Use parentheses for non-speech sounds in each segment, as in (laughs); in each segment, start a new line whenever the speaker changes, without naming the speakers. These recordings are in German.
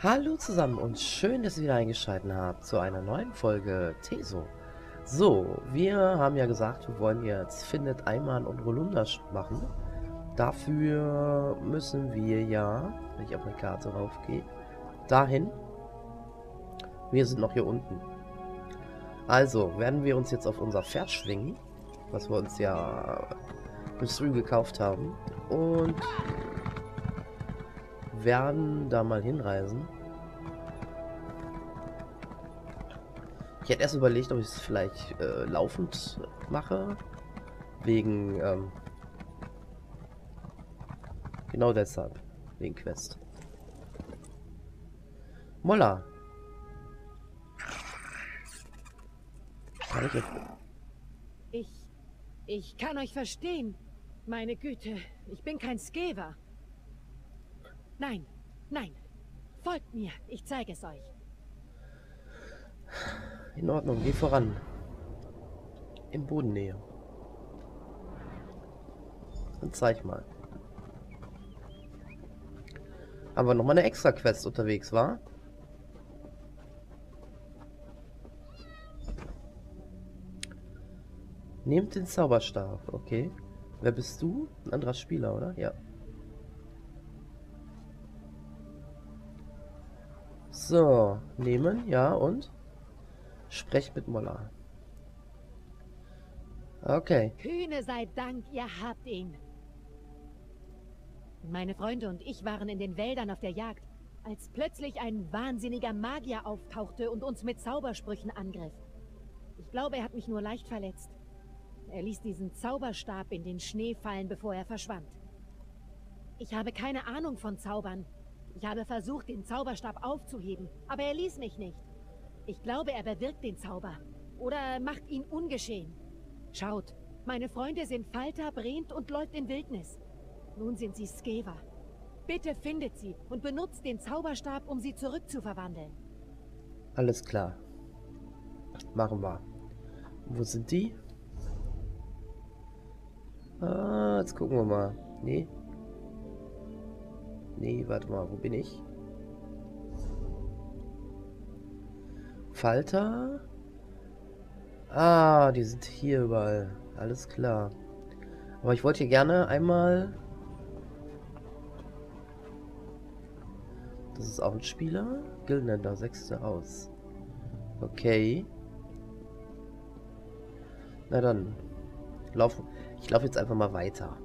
Hallo zusammen und schön, dass ihr wieder eingeschaltet habt zu einer neuen Folge Teso. So, wir haben ja gesagt, wir wollen jetzt Findet Eimann und Rolunda machen. Dafür müssen wir ja, wenn ich auf eine Karte raufgehe, dahin. Wir sind noch hier unten. Also, werden wir uns jetzt auf unser Pferd schwingen, was wir uns ja bis Stream gekauft haben. Und werden da mal hinreisen. Ich hätte erst überlegt, ob ich es vielleicht äh, laufend mache. Wegen, ähm, genau deshalb. Wegen Quest. Molla.
Kann ich jetzt... Ich... Ich kann euch verstehen. Meine Güte, ich bin kein Skever. Nein, nein. Folgt mir, ich zeige es euch.
In Ordnung, geh voran. In Bodennähe. Und zeig mal. Haben wir nochmal eine extra Quest unterwegs, war? Nehmt den Zauberstab, okay. Wer bist du? Ein anderer Spieler, oder? Ja. So, nehmen, ja, und? Sprecht mit Molla. Okay.
Kühne sei Dank, ihr habt ihn. Meine Freunde und ich waren in den Wäldern auf der Jagd, als plötzlich ein wahnsinniger Magier auftauchte und uns mit Zaubersprüchen angriff. Ich glaube, er hat mich nur leicht verletzt. Er ließ diesen Zauberstab in den Schnee fallen, bevor er verschwand. Ich habe keine Ahnung von Zaubern. Ich habe versucht, den Zauberstab aufzuheben, aber er ließ mich nicht. Ich glaube, er bewirkt den Zauber. Oder macht ihn ungeschehen. Schaut, meine Freunde sind Falter, Brent und läuft in Wildnis. Nun sind sie Skeva. Bitte findet sie und benutzt den Zauberstab, um sie zurückzuverwandeln.
Alles klar. Machen wir. Wo sind die? Ah, jetzt gucken wir mal. Nee. Nee, warte mal, wo bin ich? Falter. Ah, die sind hier überall. Alles klar. Aber ich wollte hier gerne einmal... Das ist auch ein Spieler. Gilnender, sechste aus. Okay. Na dann. Laufen. Ich laufe jetzt einfach mal weiter.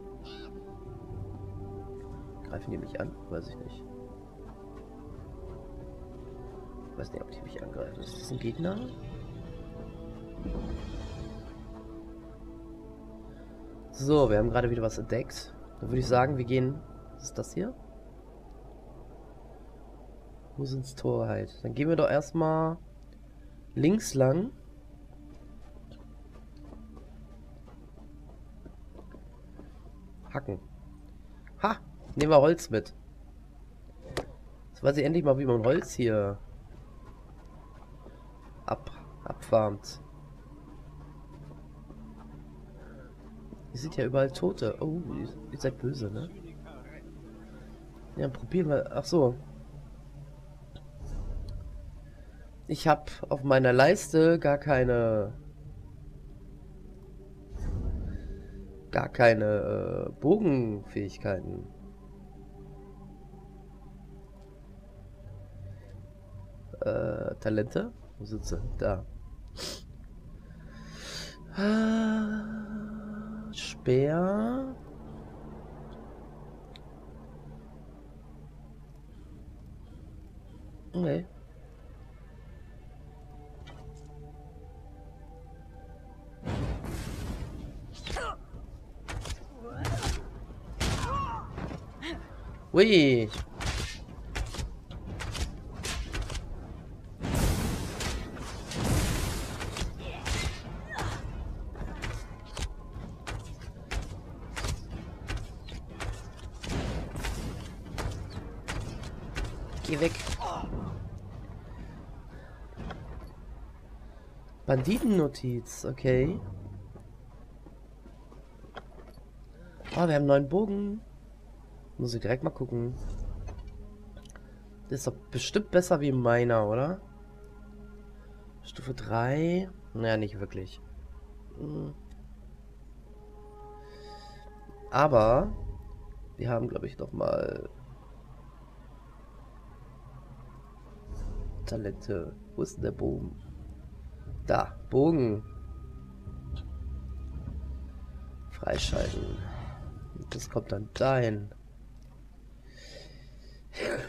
Greifen die mich an? Weiß ich nicht. Ich weiß nicht, ob die mich angreifen. Ist das ein Gegner? So, wir haben gerade wieder was entdeckt. Dann würde ich sagen, wir gehen... Was ist das hier? Wo sind's Torheit? Dann gehen wir doch erstmal links lang. Hacken. Nehmen wir Holz mit. Jetzt weiß ich endlich mal, wie man Holz hier ab, abfarmt. Ihr seht ja überall Tote. Oh, ihr, ihr seid böse, ne? Ja, probieren wir. Ach so. Ich habe auf meiner Leiste gar keine gar keine äh, Bogenfähigkeiten. Äh, Talente? Wo sind sie? Da. Äh, Speer. Nee. Ui. Geh weg. Banditennotiz, okay. Oh, wir haben einen neuen Bogen. Muss ich direkt mal gucken. Das ist doch bestimmt besser wie meiner, oder? Stufe 3. Naja, nicht wirklich. Hm. Aber wir haben, glaube ich, noch mal Talente. Wo ist denn der Bogen? Da, Bogen. Freischalten. Das kommt dann dahin. (laughs)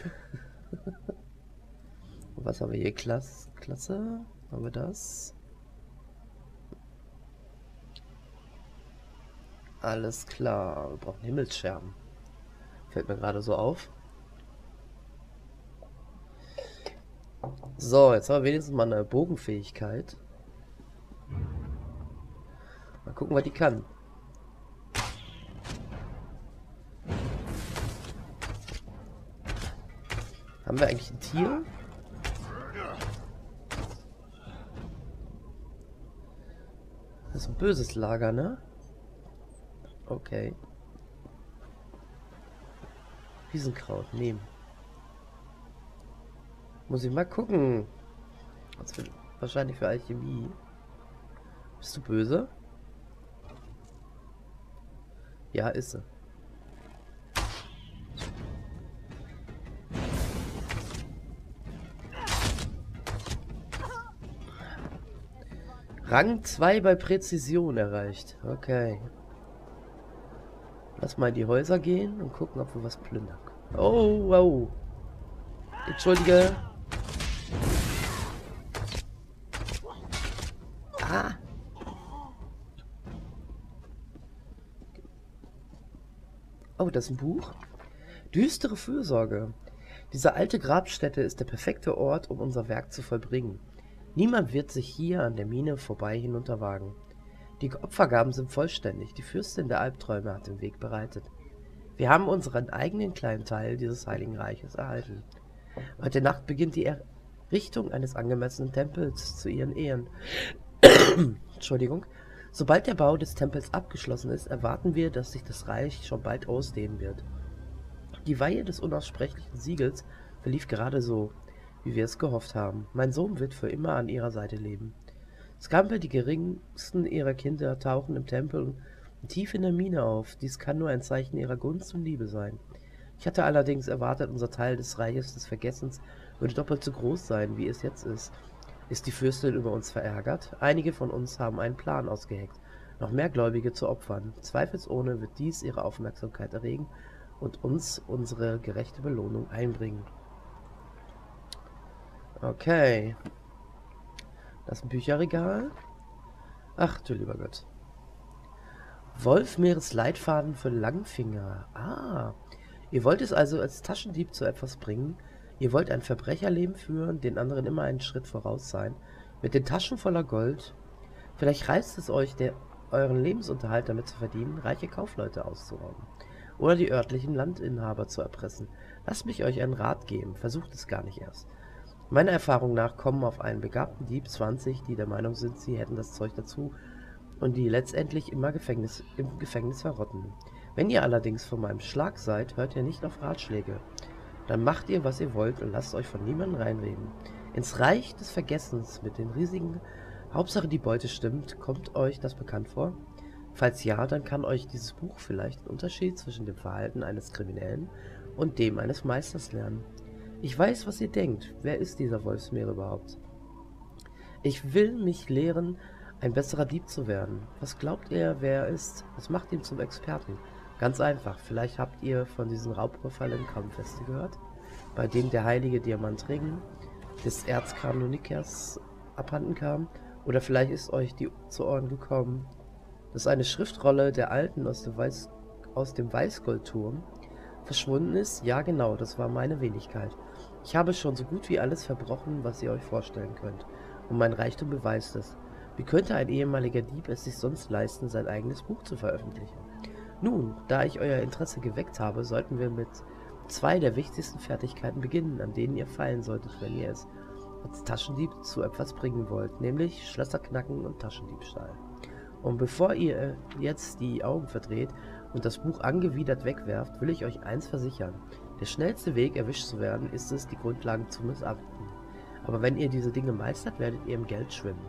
Was haben wir hier? Klasse? Klasse? Haben wir das? Alles klar. Wir brauchen Himmelsscherben. Fällt mir gerade so auf. So, jetzt haben wir wenigstens mal eine Bogenfähigkeit. Mal gucken, was die kann. Haben wir eigentlich ein Tier? Das ist ein böses Lager, ne? Okay. Wiesenkraut nehmen. Muss ich mal gucken. Das wird wahrscheinlich für Alchemie. Bist du böse? Ja, ist sie. Rang 2 bei Präzision erreicht. Okay. Lass mal in die Häuser gehen und gucken, ob wir was plündern. Oh, wow. Entschuldige. Ah. Oh, das ist ein Buch. Düstere Fürsorge. Diese alte Grabstätte ist der perfekte Ort, um unser Werk zu vollbringen. Niemand wird sich hier an der Mine vorbei hinunterwagen. Die Opfergaben sind vollständig. Die Fürstin der Albträume hat den Weg bereitet. Wir haben unseren eigenen kleinen Teil dieses heiligen Reiches erhalten. Heute Nacht beginnt die Errichtung eines angemessenen Tempels zu ihren Ehren. (coughs) Entschuldigung. Sobald der Bau des Tempels abgeschlossen ist, erwarten wir, dass sich das Reich schon bald ausdehnen wird. Die Weihe des unaussprechlichen Siegels verlief gerade so, wie wir es gehofft haben. Mein Sohn wird für immer an ihrer Seite leben. Skampe, die geringsten ihrer Kinder, tauchen im Tempel und tief in der Mine auf. Dies kann nur ein Zeichen ihrer Gunst und Liebe sein. Ich hatte allerdings erwartet, unser Teil des Reiches des Vergessens würde doppelt so groß sein, wie es jetzt ist. Ist die Fürstin über uns verärgert? Einige von uns haben einen Plan ausgeheckt, noch mehr Gläubige zu opfern. Zweifelsohne wird dies ihre Aufmerksamkeit erregen und uns unsere gerechte Belohnung einbringen. Okay. Das Bücherregal. Ach du lieber Gott. Wolfmeeres Leitfaden für Langfinger. Ah, Ihr wollt es also als Taschendieb zu etwas bringen. Ihr wollt ein Verbrecherleben führen, den anderen immer einen Schritt voraus sein, mit den Taschen voller Gold. Vielleicht reißt es euch, der, euren Lebensunterhalt damit zu verdienen, reiche Kaufleute auszurauben oder die örtlichen Landinhaber zu erpressen. Lasst mich euch einen Rat geben, versucht es gar nicht erst. Meiner Erfahrung nach kommen auf einen begabten Dieb 20, die der Meinung sind, sie hätten das Zeug dazu und die letztendlich immer Gefängnis, im Gefängnis verrotten. Wenn ihr allerdings von meinem Schlag seid, hört ihr nicht auf Ratschläge. Dann macht ihr, was ihr wollt und lasst euch von niemandem reinreden. Ins Reich des Vergessens mit den riesigen Hauptsache die Beute stimmt, kommt euch das bekannt vor? Falls ja, dann kann euch dieses Buch vielleicht den Unterschied zwischen dem Verhalten eines Kriminellen und dem eines Meisters lernen. Ich weiß, was ihr denkt. Wer ist dieser Wolfsmeer überhaupt? Ich will mich lehren, ein besserer Dieb zu werden. Was glaubt ihr, wer er ist? Was macht ihn zum Experten? Ganz einfach, vielleicht habt ihr von diesen Raubüberfall in Kampffeste gehört, bei dem der heilige Diamantring des Erzkanonikers abhanden kam, oder vielleicht ist euch die zu Ohren gekommen, dass eine Schriftrolle der Alten aus dem, Weiß, aus dem Weißgoldturm verschwunden ist? Ja genau, das war meine Wenigkeit. Ich habe schon so gut wie alles verbrochen, was ihr euch vorstellen könnt, und mein Reichtum beweist es. Wie könnte ein ehemaliger Dieb es sich sonst leisten, sein eigenes Buch zu veröffentlichen? Nun, da ich euer Interesse geweckt habe, sollten wir mit zwei der wichtigsten Fertigkeiten beginnen, an denen ihr fallen solltet, wenn ihr es als Taschendieb zu etwas bringen wollt, nämlich Schlösser knacken und Taschendiebstahl. Und bevor ihr jetzt die Augen verdreht und das Buch angewidert wegwerft, will ich euch eins versichern. Der schnellste Weg, erwischt zu werden, ist es, die Grundlagen zu missachten. Aber wenn ihr diese Dinge meistert, werdet ihr im Geld schwimmen.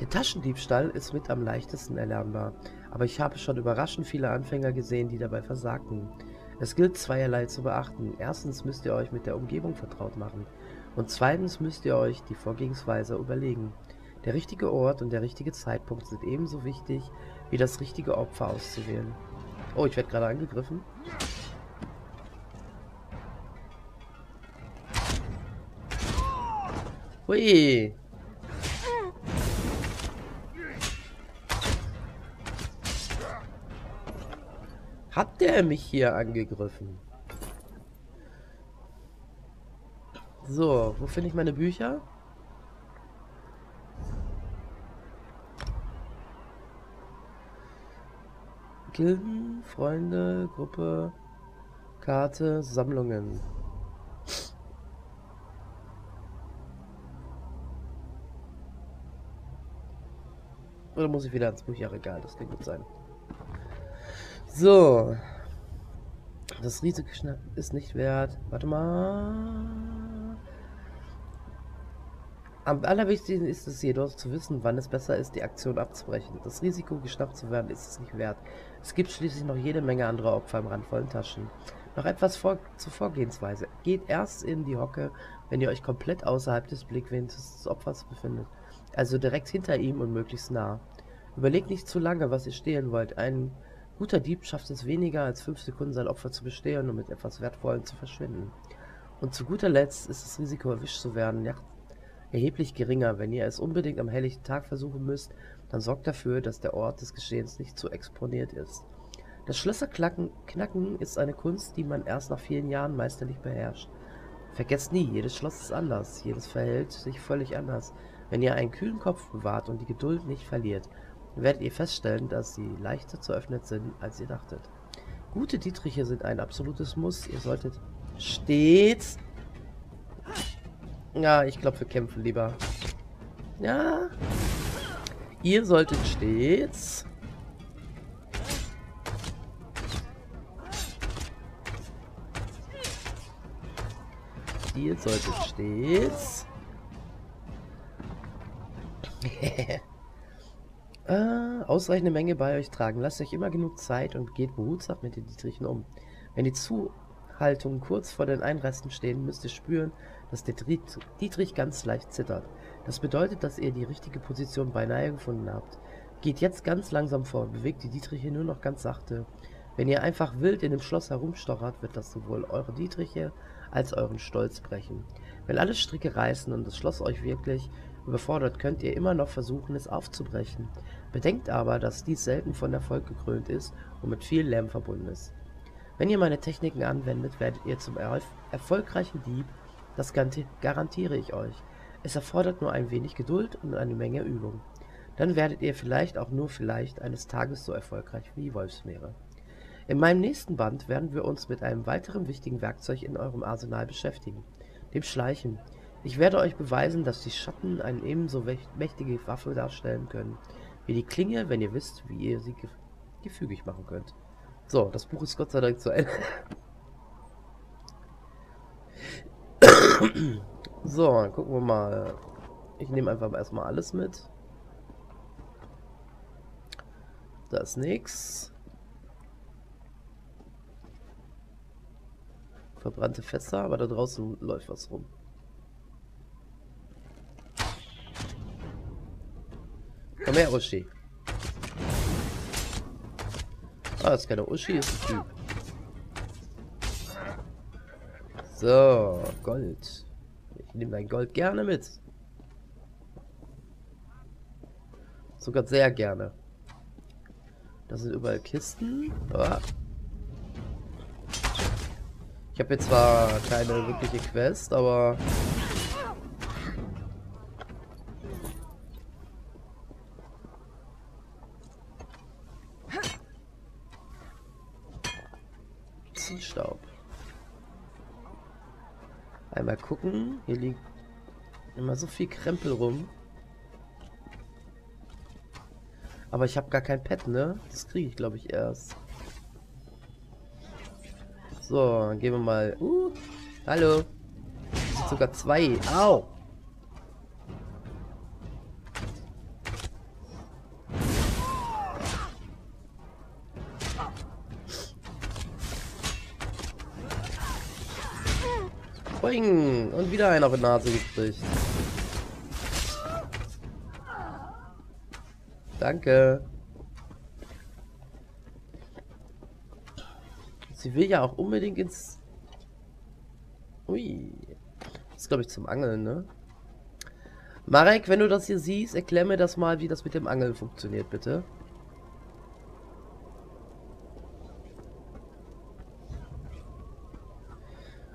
Der Taschendiebstahl ist mit am leichtesten erlernbar, aber ich habe schon überraschend viele Anfänger gesehen, die dabei versagten. Es gilt zweierlei zu beachten. Erstens müsst ihr euch mit der Umgebung vertraut machen und zweitens müsst ihr euch die Vorgehensweise überlegen. Der richtige Ort und der richtige Zeitpunkt sind ebenso wichtig, wie das richtige Opfer auszuwählen. Oh, ich werde gerade angegriffen. Hui. Hat der mich hier angegriffen? So, wo finde ich meine Bücher? Gilden, Freunde, Gruppe, Karte, Sammlungen. Oder muss ich wieder ans Bücherregal? Das kann gut sein. So. Das Risiko ist nicht wert. Warte mal. Am allerwichtigsten ist es jedoch zu wissen, wann es besser ist, die Aktion abzubrechen. Das Risiko, geschnappt zu werden, ist es nicht wert. Es gibt schließlich noch jede Menge anderer Opfer im randvollen Taschen. Noch etwas vor zur Vorgehensweise. Geht erst in die Hocke, wenn ihr euch komplett außerhalb des Blickwinkels des Opfers befindet. Also direkt hinter ihm und möglichst nah. Überlegt nicht zu lange, was ihr stehlen wollt. Ein guter Dieb schafft es weniger als fünf Sekunden, sein Opfer zu bestehlen und mit etwas Wertvollem zu verschwinden. Und zu guter Letzt ist das Risiko, erwischt zu werden, ja, erheblich geringer. Wenn ihr es unbedingt am helllichten Tag versuchen müsst, dann sorgt dafür, dass der Ort des Geschehens nicht zu exponiert ist. Das Schlösserknacken ist eine Kunst, die man erst nach vielen Jahren meisterlich beherrscht. Vergesst nie, jedes Schloss ist anders, jedes verhält sich völlig anders. Wenn ihr einen kühlen Kopf bewahrt und die Geduld nicht verliert, werdet ihr feststellen, dass sie leichter zu öffnen sind, als ihr dachtet. Gute Dietriche sind ein absolutes Muss. Ihr solltet stets... Ja, ich glaube, wir kämpfen lieber. Ja. Ihr solltet stets... Ihr solltet stets... (laughs) Äh, ausreichende Menge bei euch tragen. Lasst euch immer genug Zeit und geht behutsam mit den Dietrichen um. Wenn die Zuhaltungen kurz vor den Einresten stehen, müsst ihr spüren, dass der Dietrich ganz leicht zittert. Das bedeutet, dass ihr die richtige Position beinahe gefunden habt. Geht jetzt ganz langsam vor, bewegt die Dietriche nur noch ganz sachte. Wenn ihr einfach wild in dem Schloss herumstochert, wird das sowohl eure Dietriche als euren Stolz brechen. Wenn alle Stricke reißen und das Schloss euch wirklich Überfordert könnt ihr immer noch versuchen, es aufzubrechen. Bedenkt aber, dass dies selten von Erfolg gekrönt ist und mit viel Lärm verbunden ist. Wenn ihr meine Techniken anwendet, werdet ihr zum er erfolgreichen Dieb, das garantiere ich euch. Es erfordert nur ein wenig Geduld und eine Menge Übung. Dann werdet ihr vielleicht auch nur vielleicht eines Tages so erfolgreich wie Wolfsmeere. In meinem nächsten Band werden wir uns mit einem weiteren wichtigen Werkzeug in eurem Arsenal beschäftigen, dem Schleichen. Ich werde euch beweisen, dass die Schatten eine ebenso mächtige Waffe darstellen können, wie die Klinge, wenn ihr wisst, wie ihr sie gef gefügig machen könnt. So, das Buch ist Gott sei Dank zu Ende. (coughs) so, dann gucken wir mal. Ich nehme einfach erstmal alles mit. Da ist nichts. Verbrannte Fässer, aber da draußen läuft was rum. Komm her, Uschi. Ah, das ist keine Uschi, ist ein Typ. So, Gold. Ich nehme dein Gold gerne mit. Sogar sehr gerne. Das sind überall Kisten. Ah. Ich habe jetzt zwar keine wirkliche Quest, aber Staub. Einmal gucken. Hier liegt immer so viel Krempel rum. Aber ich habe gar kein Pet, ne? Das kriege ich, glaube ich, erst. So, dann gehen wir mal. Uh, hallo. Sogar zwei. Au. Wieder einer auf die Nase gekriegt. Danke. Sie will ja auch unbedingt ins... Ui. Das ist, glaube ich, zum Angeln, ne? Marek, wenn du das hier siehst, erklär mir das mal, wie das mit dem Angeln funktioniert, bitte.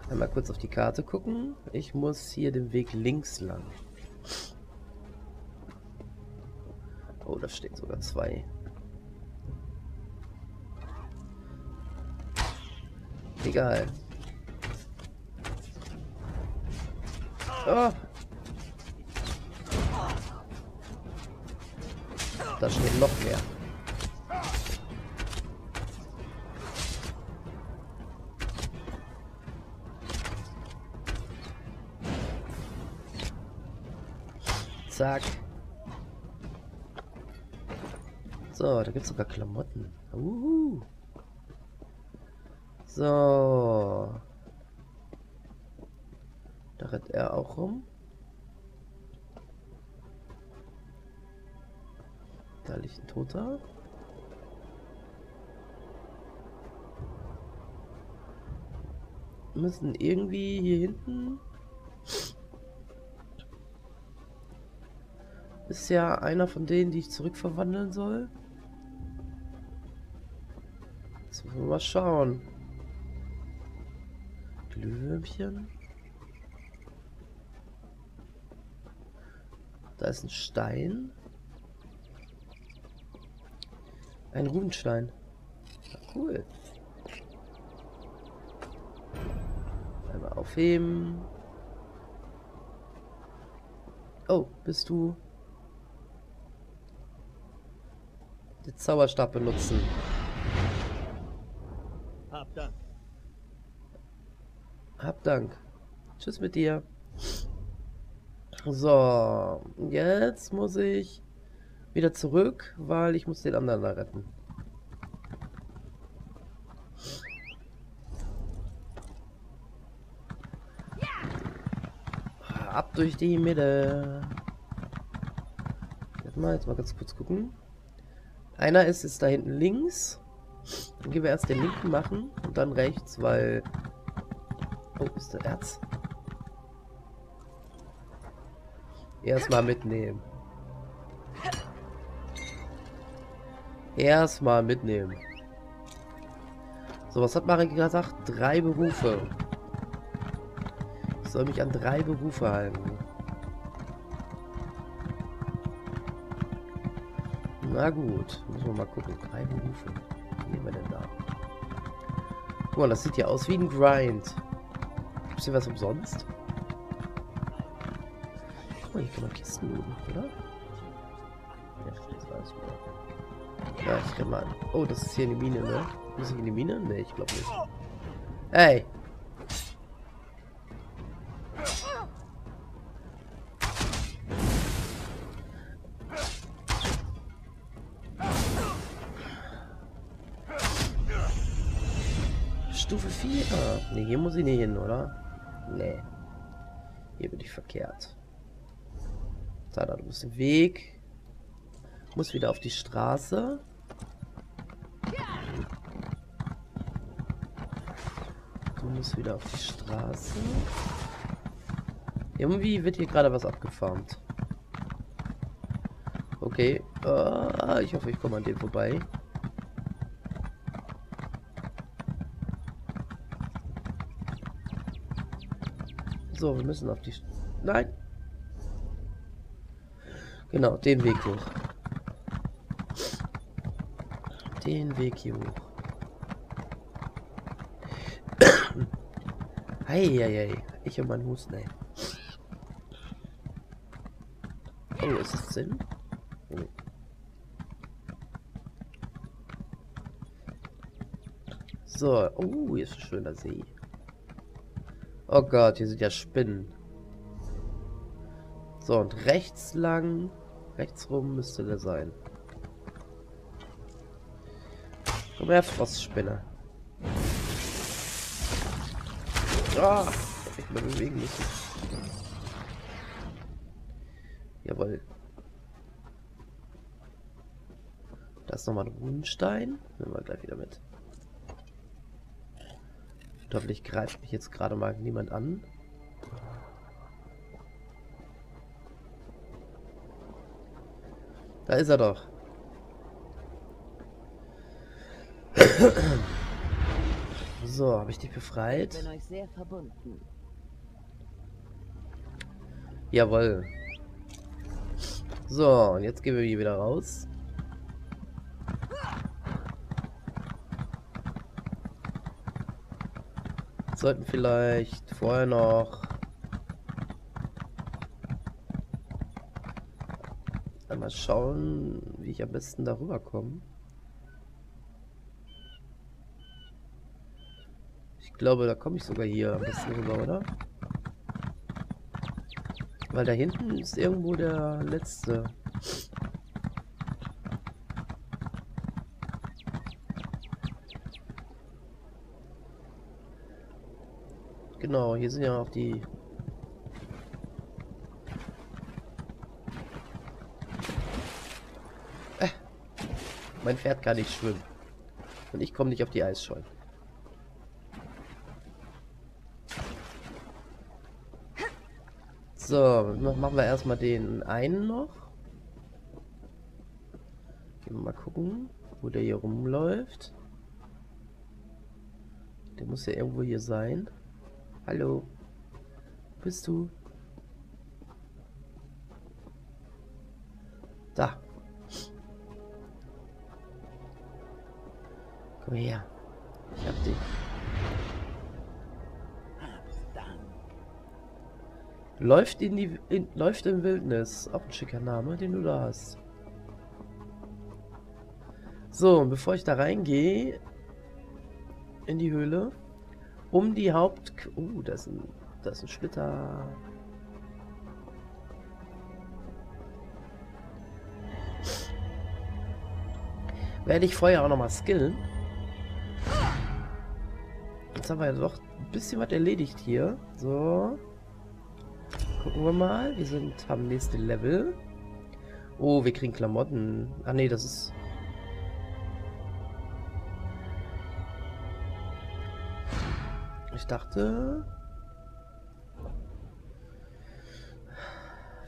Einmal kurz auf die Karte gucken. Ich muss hier den Weg links lang. Oh, da stehen sogar zwei. Egal. Oh. Da stehen noch mehr. Zack. So, da gibt es sogar Klamotten. Uhu. So. Da rennt er auch rum. Da liegt ein Toter. Müssen irgendwie hier hinten ist ja einer von denen, die ich zurückverwandeln soll. Jetzt müssen wir mal schauen. Glühwürmchen. Da ist ein Stein. Ein Runenstein. Ja, cool. Einmal aufheben. Oh, bist du Den Zauberstab benutzen. Hab Dank. Hab Dank. Tschüss mit dir. So, jetzt muss ich wieder zurück, weil ich muss den anderen da retten. Ab durch die Mitte. Jetzt mal, jetzt mal ganz kurz gucken. Einer ist jetzt da hinten links. Dann gehen wir erst den linken machen und dann rechts, weil... Oh, ist der Erz? Erstmal mitnehmen. Erstmal mitnehmen. So, was hat Marek gesagt? Drei Berufe. Ich soll mich an drei Berufe halten. Na gut, müssen wir mal gucken. Drei Berufe. Wie nehmen wir denn da? Guck mal, das sieht ja aus wie ein Grind. Gibt's hier was umsonst? Guck mal, hier kann man Kisten looten, oder? Ja, das alles wieder. Ja, ich kann mal. Oh, das ist hier eine Mine, ne? Muss ich in die Mine? Ne, ich glaube nicht. Hey! Ne, hier muss ich nicht hin, oder? Ne. Hier bin ich verkehrt. Tada, du musst den Weg. Muss wieder auf die Straße. Du musst wieder auf die Straße. Irgendwie wird hier gerade was abgefarmt. Okay. Uh, ich hoffe, ich komme an dem vorbei. So, wir müssen auf die... Nein! Genau, den Weg hoch. Den Weg hier hoch. (coughs) Eieiei. Ich und mein Husten, ey. Oh, ist das Sinn? Oh. So, oh, hier ist ein schöner See. Oh Gott, hier sind ja Spinnen. So, und rechts lang, rechts rum müsste der sein. Komm her, Frostspinne. Ah, ich mal bewegen müssen. Jawohl. Da ist nochmal ein Runenstein. Nehmen wir gleich wieder mit. Hoffentlich greift mich jetzt gerade mal niemand an. Da ist er doch. (clears throat) so, habe ich dich befreit? Ich bin euch sehr verbunden. Jawohl. So, und jetzt gehen wir hier wieder raus. Sollten vielleicht vorher noch einmal schauen, wie ich am besten darüber komme. Ich glaube, da komme ich sogar hier am besten rüber, oder? Weil da hinten ist irgendwo der letzte. Genau, hier sind ja auch die... Äh, mein Pferd kann nicht schwimmen. Und ich komme nicht auf die Eisschollen. So, machen wir erstmal den einen noch. Gehen wir mal gucken, wo der hier rumläuft. Der muss ja irgendwo hier sein. Hallo. Bist du? Da. Komm her. Ich hab dich. Läuft in die in, läuft in Wildnis. Auch ein schicker Name, den du da hast. So, und bevor ich da reingehe in die Höhle, um die Haupt... Uh, das ist ein, das ist ein Splitter. Werde ich vorher auch nochmal skillen. Jetzt haben wir ja doch ein bisschen was erledigt hier. So. Gucken wir mal. Wir sind am nächsten Level. Oh, wir kriegen Klamotten. Ah nee, das ist... Ich dachte...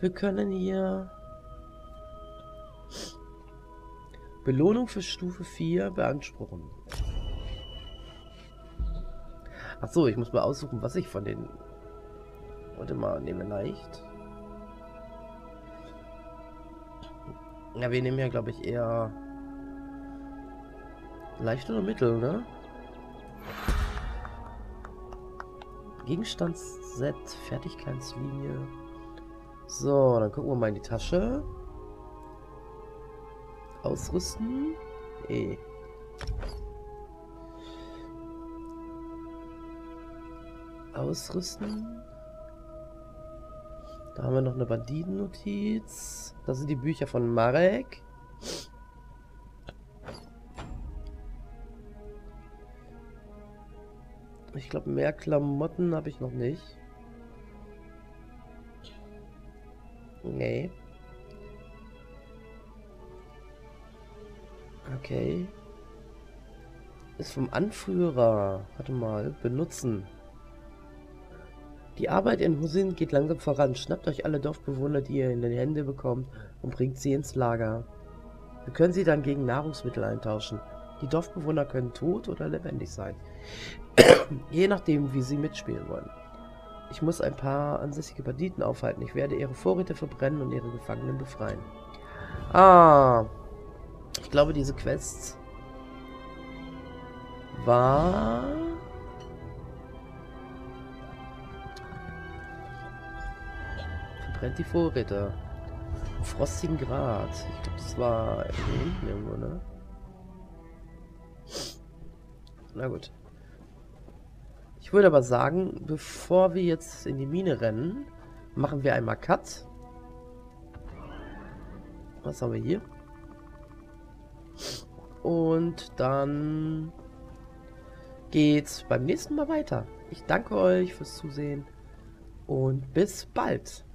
Wir können hier... Belohnung für Stufe 4 beanspruchen. Achso, ich muss mal aussuchen, was ich von den Warte mal, nehmen wir leicht. Ja, wir nehmen ja, glaube ich, eher leicht oder mittel, ne? Gegenstandsset, Fertigkeitslinie. So, dann gucken wir mal in die Tasche. Ausrüsten. E. Ausrüsten. Da haben wir noch eine Banditennotiz. Das sind die Bücher von Marek. Ich glaube, mehr Klamotten habe ich noch nicht. Nee. Okay. Ist vom Anführer. Warte mal. Benutzen. Die Arbeit in Husin geht langsam voran. Schnappt euch alle Dorfbewohner, die ihr in die Hände bekommt, und bringt sie ins Lager. Wir können sie dann gegen Nahrungsmittel eintauschen. Die Dorfbewohner können tot oder lebendig sein. (clears throat) Je nachdem, wie sie mitspielen wollen. Ich muss ein paar ansässige Banditen aufhalten. Ich werde ihre Vorräte verbrennen und ihre Gefangenen befreien. Ah. Ich glaube, diese Quest war... Verbrennt die Vorräte. Frostigen Grad. Ich glaube, das war irgendwo, ne? Na gut. Ich würde aber sagen, bevor wir jetzt in die Mine rennen, machen wir einmal Cut. Was haben wir hier? Und dann geht's beim nächsten Mal weiter. Ich danke euch fürs Zusehen und bis bald.